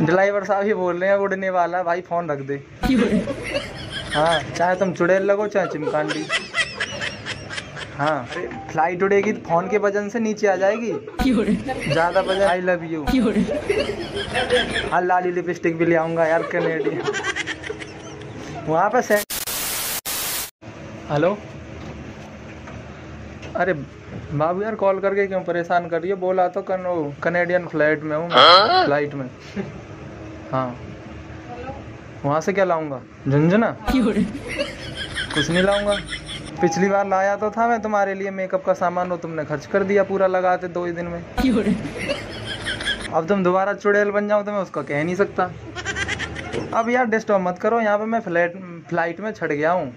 Driver साहब ही बोल रहे हैं उड़ने वाला भाई फ़ोन रख दे। हाँ चाहे तुम चुड़ैल लगो चाहे चिमकान चिमकांडी। हाँ फ़्लाइट उड़ेगी तो फ़ोन के वज़न से नीचे आ जाएगी। ज़्यादा वज़न आई लव यू हाँ लाली लिपस्टिक भी ले आऊँगा यार कनेडियन वहाँ पे से हेलो अरे बाबू यार कॉल करके क्यों परेशान कर रही हो? बोला तो कन कनेडियन फ़्लाइट में हूँ फ़्लाइट में। हाँ। वहाँ से क्या लाऊँगा? झुंझुना? कुछ नहीं लाऊँगा। पिछली बार लाया तो था मैं तुम्हारे लिए मेकअप का सामान, वो तुमने खर्च कर दिया पूरा लगाते दो ही दिन में। अब तुम दोबारा चुड़ैल बन जाओ तो मैं उसका कह नहीं सकता। अब यार डिस्टर्ब मत करो, यहाँ पे मैं फ़्लाइट फ़्लाइट में छट गया हूँ।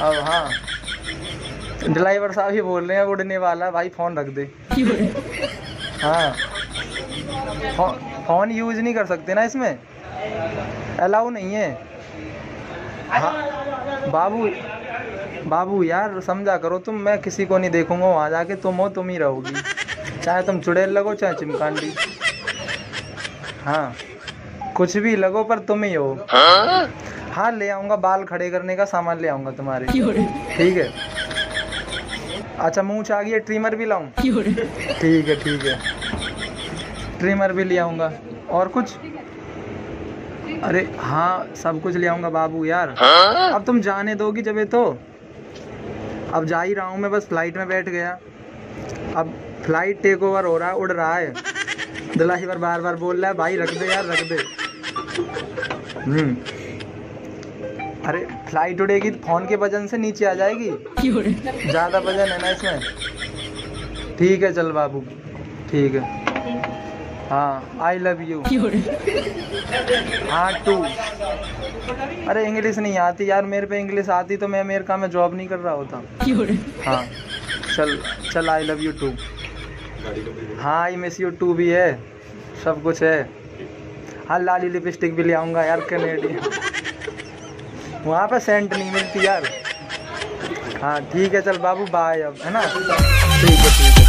अब हाँ। ड्राइवर साहब ही बोल रहे हैं, उड़ने वाला, भाई फ़ोन रख दे। हाँ फ़ोन यूज़ नहीं कर सकते ना इसमें। अलाउ नहीं है। हाँ बाबू बाबू यार समझा करो तुम मैं किसी को नहीं देखूँगा वहाँ जाके तुम हो तुम ही रहोगी। चाहे तुम चुड़ैल लगो चाहे चिमकांडी। हाँ कुछ भी लगो पर तुम ही हो। हाँ ले आऊँगा बाल खड़े करने का सामान ले आऊँगा तुम्हारे। ठीक है। अच्छा मुँह आ गई ट्रिमर भी लाऊं? ठीक है ठीक है। ट्रिमर भी ले आऊँगा। और कुछ? अरे हाँ सब कुछ ले आऊँगा बाबू यार। अब तुम जाने दोगी जब ये तो। अब जा ही रहा हूँ मैं बस फ़्लाइट में बैठ गया। अब फ़्लाइट टेक ओवर हो रहा है उड़ रहा है। दिलाही बार बार बार बोल रहा है भाई रख दे यार रख दे। हम्म। अरे फ़्लाइट उड़ेगी तो फ़ोन के वज़न से नीचे आ जाएगी। ज़्यादा वज़न है ना इसमें। ठीक है चल बाबू। ठीक है। हाँ आई लव यू हाँ टू अरे इंग्लिश नहीं आती यार मेरे पे इंग्लिश आती तो मैं अमेरिका में जॉब नहीं कर रहा होता। हाँ चल चल आई लव यू टू हाँ आई मिस यू टू भी है। सब कुछ है। हाँ लाली लिपस्टिक भी ले आऊँगा यार कनेडियन वहाँ पे सेंट नहीं मिलती यार। हाँ ठीक है चल बाबू बाय अब है ना? ठीक है ठीक है।